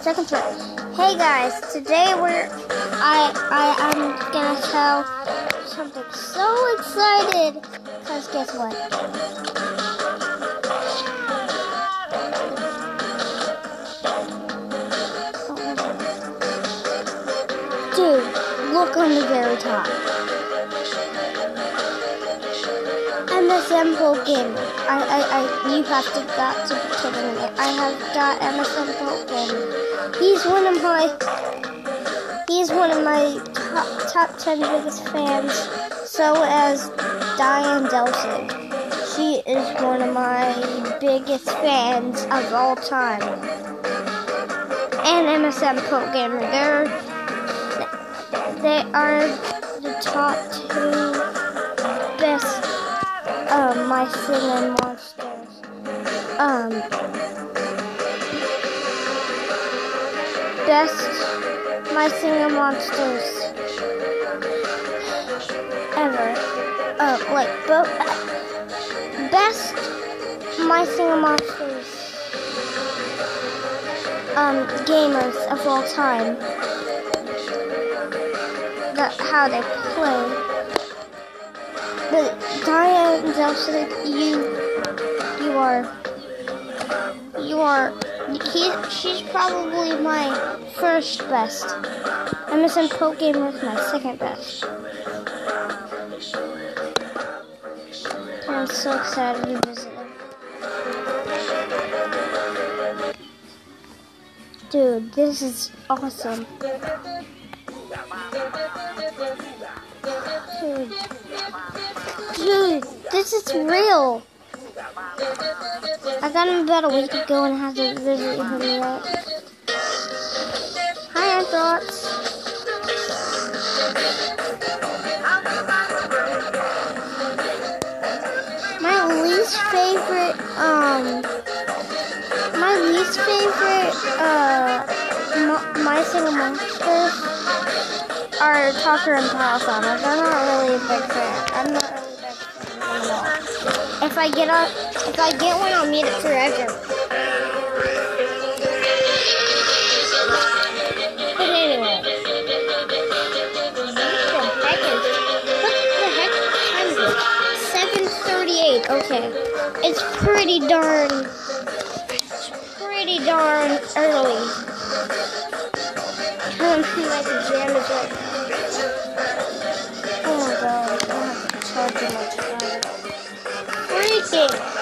second part. Hey guys, today we're I I am gonna tell something so excited. Cause guess what? Dude, look on the very top. MSM Pro Gamer. I, I, I, you have to got to be kidding me. I have got MSM Pro Gamer. He's one of my, he's one of my top, top 10 biggest fans. So as Diane Delsig. She is one of my biggest fans of all time. And MSM Pro Gamer. They're, they are the top two best my singing monsters. Um, best my singing monsters ever. Uh, like both best my singing monsters um gamers of all time. That how they play. But Diane Delsig, you, you are, you are, he, she's probably my first best. MSM Pro Gamer is my second best. And I'm so excited to visit him. Dude, this is awesome. This is real. I got him about a week ago and had to visit him yet. Hi, Thoughts. My least favorite, um, my least favorite, uh, My Singing Monsters are Tawkerr and Parasaurus. I'm not really a big fan. I'm not If I get a, if I get one, I'll meet it forever. But anyway. Okay, it's pretty darn, it's pretty darn early. In my pajamas now. Oh my god, I have to charge my Okay.